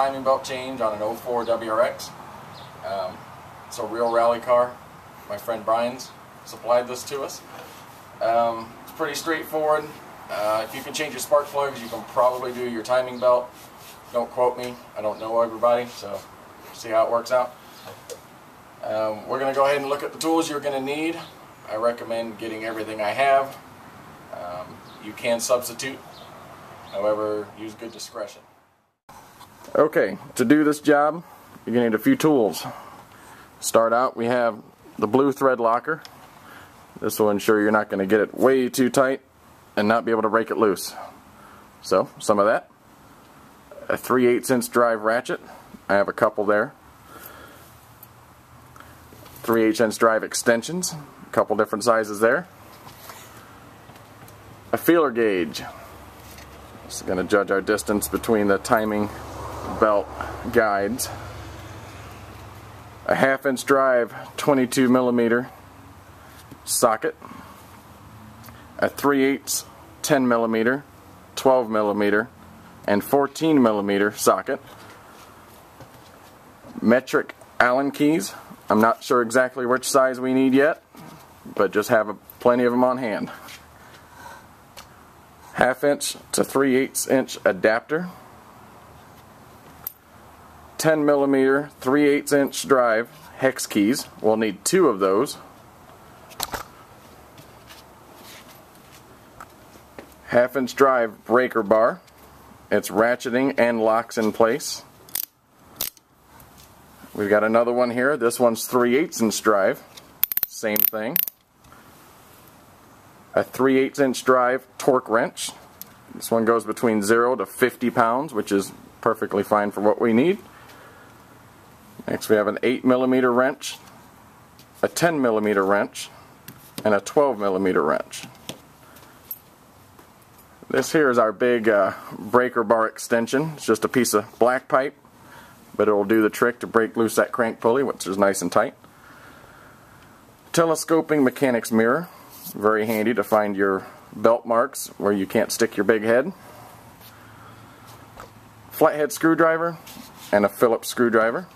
timing belt change on an 04 WRX. Um, it's a real rally car. My friend Brian's supplied this to us. Um, it's pretty straightforward. Uh, if you can change your spark plugs, you can probably do your timing belt. Don't quote me. I don't know everybody, so see how it works out. Um, we're going to go ahead and look at the tools you're going to need. I recommend getting everything I have. Um, you can substitute. However, use good discretion. Okay, to do this job, you're going to need a few tools. Start out, we have the blue thread locker. This will ensure you're not going to get it way too tight and not be able to break it loose. So, some of that. A 3 8 inch drive ratchet. I have a couple there. 3 8 inch drive extensions. A couple different sizes there. A feeler gauge. It's going to judge our distance between the timing belt guides. A half inch drive 22 millimeter socket. A 3 8 10 millimeter, 12 millimeter, and 14 millimeter socket. Metric Allen keys. I'm not sure exactly which size we need yet, but just have a, plenty of them on hand. Half inch to 3 8 inch adapter. 10 millimeter 3 8 inch drive hex keys. We'll need two of those. Half inch drive breaker bar. It's ratcheting and locks in place. We've got another one here. This one's 3 8 inch drive. Same thing. A 3 8 inch drive torque wrench. This one goes between 0 to 50 pounds, which is perfectly fine for what we need. Next we have an 8 millimeter wrench, a 10 millimeter wrench, and a 12 millimeter wrench. This here is our big uh, breaker bar extension. It's just a piece of black pipe, but it will do the trick to break loose that crank pulley, which is nice and tight. Telescoping mechanics mirror. Very handy to find your belt marks where you can't stick your big head. Flathead screwdriver and a Phillips screwdriver.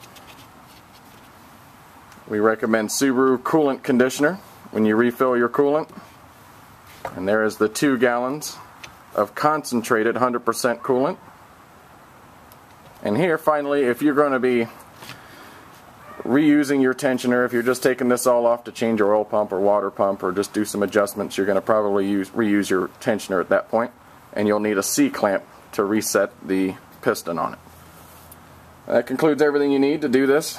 We recommend Subaru coolant conditioner when you refill your coolant. And there is the two gallons of concentrated 100% coolant. And here, finally, if you're going to be reusing your tensioner, if you're just taking this all off to change your oil pump or water pump or just do some adjustments, you're going to probably use, reuse your tensioner at that point. And you'll need a C-clamp to reset the piston on it. That concludes everything you need to do this.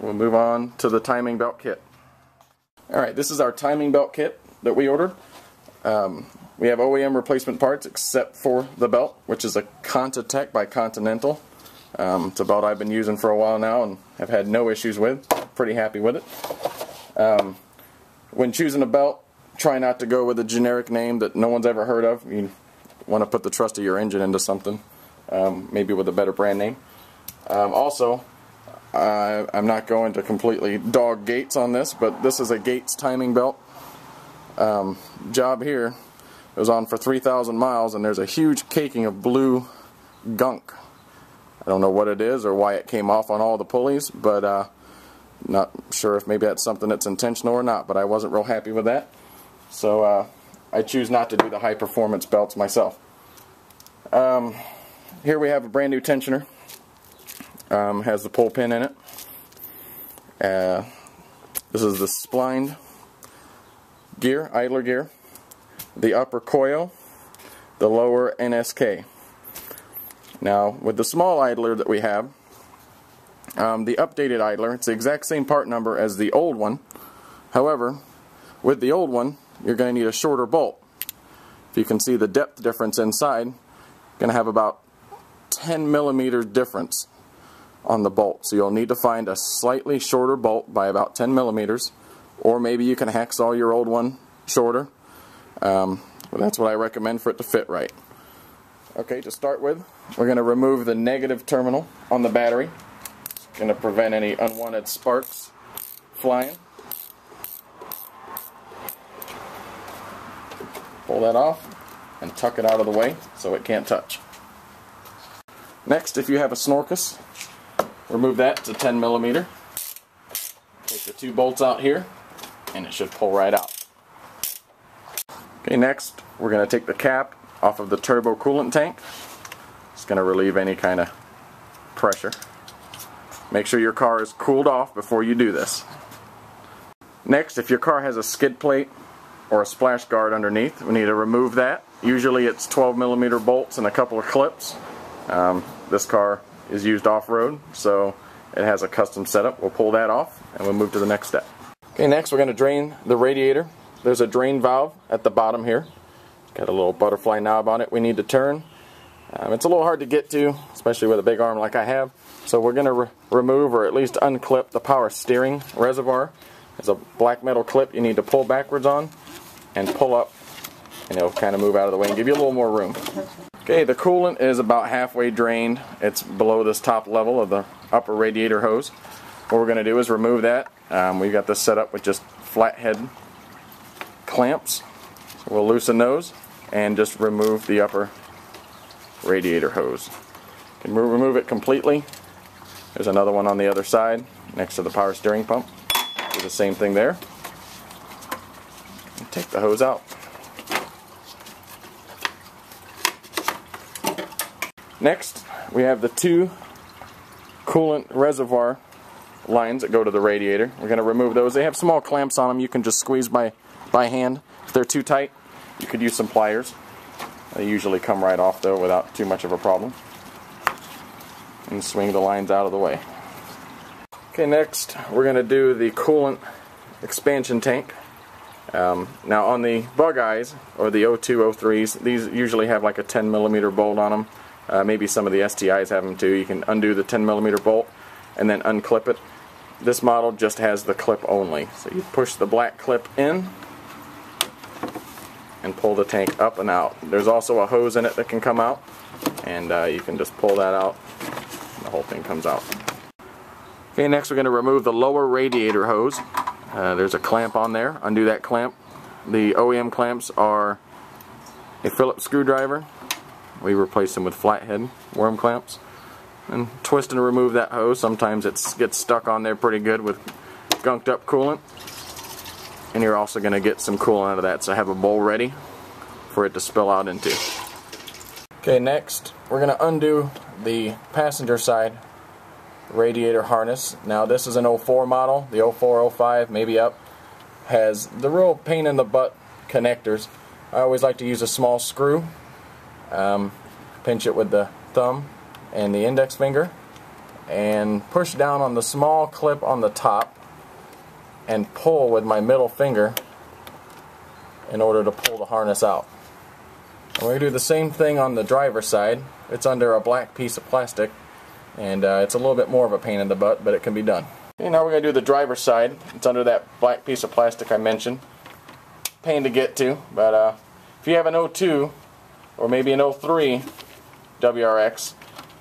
We'll move on to the timing belt kit. Alright, this is our timing belt kit that we ordered. Um, we have OEM replacement parts except for the belt, which is a ContiTech by Continental. Um, it's a belt I've been using for a while now and have had no issues with. Pretty happy with it. Um, when choosing a belt, try not to go with a generic name that no one's ever heard of. You want to put the trust of your engine into something, um, maybe with a better brand name. Um, also, I'm not going to completely dog Gates on this, but this is a Gates timing belt. Um, job here it was on for 3,000 miles and there's a huge caking of blue gunk. I don't know what it is or why it came off on all the pulleys, but uh, not sure if maybe that's something that's intentional or not, but I wasn't real happy with that. So uh, I choose not to do the high performance belts myself. Um, here we have a brand new tensioner. Um, has the pull pin in it. Uh, this is the splined gear, idler gear the upper Koyo, the lower NSK. Now, with the small idler that we have, um, the updated idler, it's the exact same part number as the old one. However, with the old one, you're going to need a shorter bolt. If you can see the depth difference inside, going to have about 10 millimeter difference on the bolt. So you'll need to find a slightly shorter bolt by about 10 millimeters, or maybe you can hacksaw your old one shorter um, that's what I recommend for it to fit right. Okay, to start with, we're going to remove the negative terminal on the battery. It's going to prevent any unwanted sparks flying. Pull that off and tuck it out of the way so it can't touch. Next, if you have a Snorkus, remove that to 10 millimeter. Take the two bolts out here, and it should pull right out. Okay, next we're going to take the cap off of the turbo coolant tank. It's going to relieve any kind of pressure. Make sure your car is cooled off before you do this. Next, if your car has a skid plate or a splash guard underneath, we need to remove that. Usually it's 12 millimeter bolts and a couple of clips. Um, this car is used off-road, so it has a custom setup. We'll pull that off and we'll move to the next step. Okay, next we're going to drain the radiator. There's a drain valve at the bottom here. Got a little butterfly knob on it we need to turn. Um, it's a little hard to get to, especially with a big arm like I have. So we're going to re remove or at least unclip the power steering reservoir. There's a black metal clip you need to pull backwards on and pull up and it'll kind of move out of the way and give you a little more room. Okay, the coolant is about halfway drained. It's below this top level of the upper radiator hose. What we're going to do is remove that. Um, we've got this set up with just flathead clamps. So we'll loosen those and just remove the upper radiator hose. You can remove it completely. There's another one on the other side next to the power steering pump. Do the same thing there. And take the hose out. Next, we have the two coolant reservoir lines that go to the radiator. We're going to remove those. They have small clamps on them. You can just squeeze by, by hand. If they're too tight, you could use some pliers. They usually come right off though without too much of a problem. And swing the lines out of the way. Okay, next we're going to do the coolant expansion tank. Um, now on the bug eyes, or the 02, 03s, these usually have like a 10 millimeter bolt on them. Uh, maybe some of the STIs have them too. You can undo the 10 millimeter bolt and then unclip it. This model just has the clip only. So you push the black clip in and pull the tank up and out. There's also a hose in it that can come out and uh, you can just pull that out the whole thing comes out. Okay, next we're going to remove the lower radiator hose. Uh, there's a clamp on there. Undo that clamp. The OEM clamps are a Phillips screwdriver. We replace them with flathead worm clamps. And twist and remove that hose. Sometimes it gets stuck on there pretty good with gunked up coolant. And you're also going to get some coolant out of that. So have a bowl ready for it to spill out into. Okay, next we're going to undo the passenger side radiator harness. Now this is an 04 model, the 04, 05, maybe up, has the real pain in the butt connectors. I always like to use a small screw, um, pinch it with the thumb and the index finger, and push down on the small clip on the top and pull with my middle finger in order to pull the harness out. we're going to do the same thing on the driver's side. It's under a black piece of plastic and uh, it's a little bit more of a pain in the butt, but it can be done. Okay, now we're going to do the driver's side. It's under that black piece of plastic I mentioned. Pain to get to, but uh, if you have an 02 or maybe an 03 WRX,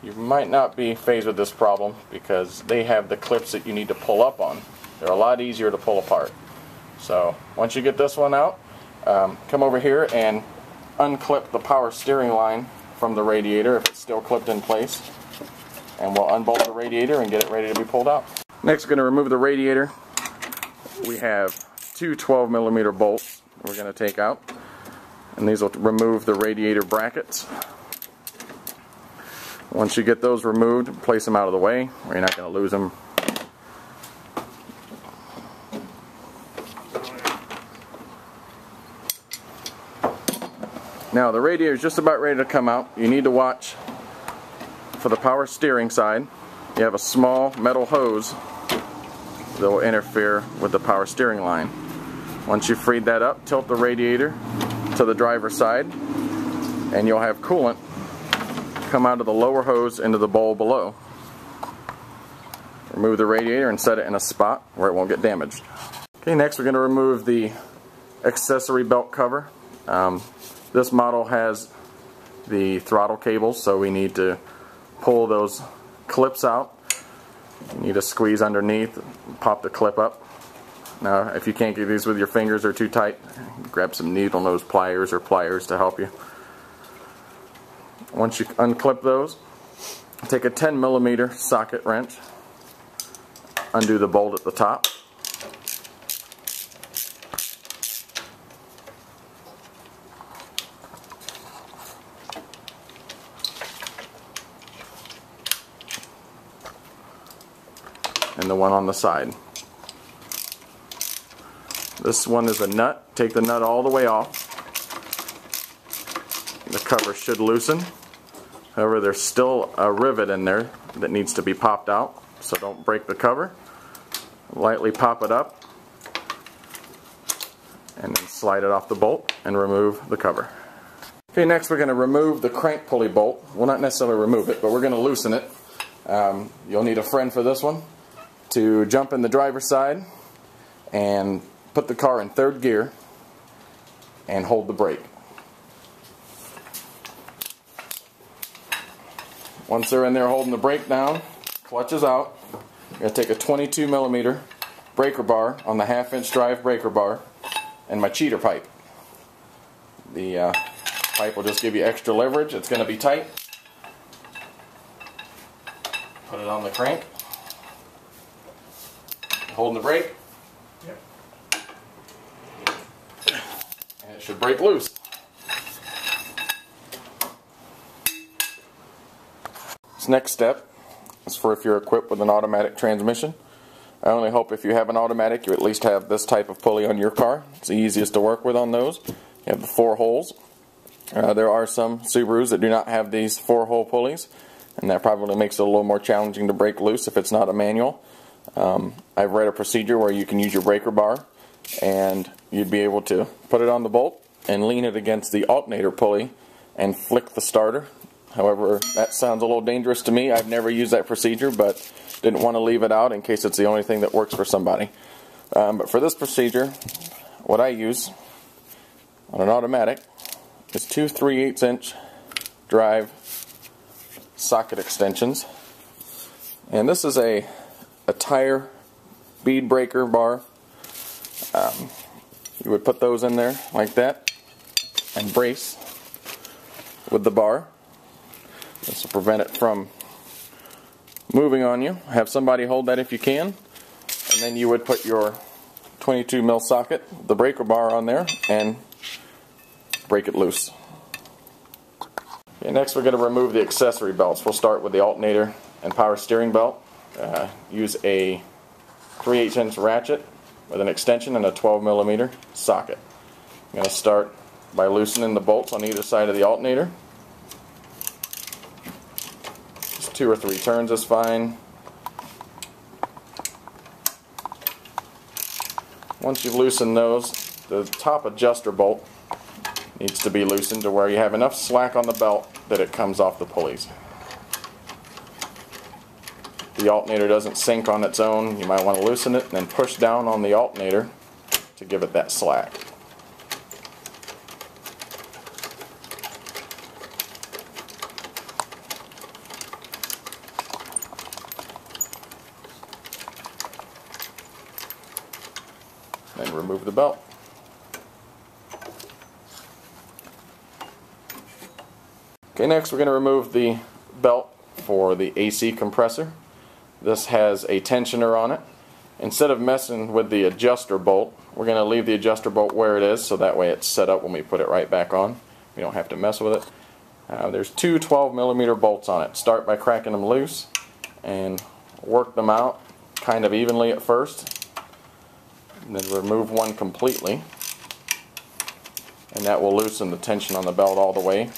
you might not be faced with this problem because they have the clips that you need to pull up on. They're a lot easier to pull apart. So once you get this one out, um, come over here and unclip the power steering line from the radiator if it's still clipped in place and we'll unbolt the radiator and get it ready to be pulled out. Next we're going to remove the radiator. We have two 12 millimeter bolts we're going to take out and these will remove the radiator brackets. Once you get those removed, place them out of the way or you're not going to lose them. Now the radiator is just about ready to come out. You need to watch for the power steering side, you have a small metal hose that will interfere with the power steering line. Once you've freed that up, tilt the radiator to the driver's side and you'll have coolant come out of the lower hose into the bowl below. Remove the radiator and set it in a spot where it won't get damaged. Okay, next we're going to remove the accessory belt cover. Um, this model has the throttle cables, so we need to pull those clips out. You need to squeeze underneath, pop the clip up. Now, if you can't get these with your fingers are too tight, grab some needle nose pliers or pliers to help you. Once you unclip those, take a 10 millimeter socket wrench, undo the bolt at the top. and the one on the side. This one is a nut. Take the nut all the way off. The cover should loosen. However, there's still a rivet in there that needs to be popped out, so don't break the cover. Lightly pop it up, and then slide it off the bolt and remove the cover. Okay, next we're going to remove the crank pulley bolt. Well, not necessarily remove it, but we're going to loosen it. Um, you'll need a friend for this one to jump in the driver's side and put the car in third gear and hold the brake. Once they're in there holding the brake down, clutch is out. You're going to take a 22 millimeter breaker bar on the half inch drive breaker bar and my cheater pipe. The uh, pipe will just give you extra leverage. It's going to be tight. Put it on the crank. Holding the brake. Yep. And it should break loose. This next step is for if you're equipped with an automatic transmission. I only hope if you have an automatic you at least have this type of pulley on your car. It's the easiest to work with on those. You have the four holes. Uh, there are some Subarus that do not have these four hole pulleys and that probably makes it a little more challenging to break loose if it's not a manual. Um, I've read a procedure where you can use your breaker bar and you'd be able to put it on the bolt and lean it against the alternator pulley and flick the starter. However, that sounds a little dangerous to me. I've never used that procedure, but didn't want to leave it out in case it's the only thing that works for somebody. Um, but for this procedure, what I use on an automatic is two 3 8 inch drive socket extensions. And this is a a tire bead breaker bar. Um, you would put those in there like that and brace with the bar. This will prevent it from moving on you. Have somebody hold that if you can. And then you would put your 22 mil socket, the breaker bar on there, and break it loose. Okay, next we're going to remove the accessory belts. We'll start with the alternator and power steering belt. Uh, use a 3 8 inch ratchet with an extension and a 12 millimeter socket. I'm going to start by loosening the bolts on either side of the alternator. Just two or three turns is fine. Once you've loosened those, the top adjuster bolt needs to be loosened to where you have enough slack on the belt that it comes off the pulleys the alternator doesn't sink on its own, you might want to loosen it and then push down on the alternator to give it that slack. Then remove the belt. Okay, next we're going to remove the belt for the AC compressor. This has a tensioner on it. Instead of messing with the adjuster bolt, we're going to leave the adjuster bolt where it is so that way it's set up when we put it right back on. We don't have to mess with it. Uh, there's two 12 millimeter bolts on it. Start by cracking them loose and work them out kind of evenly at first. And then remove one completely. And that will loosen the tension on the belt all the way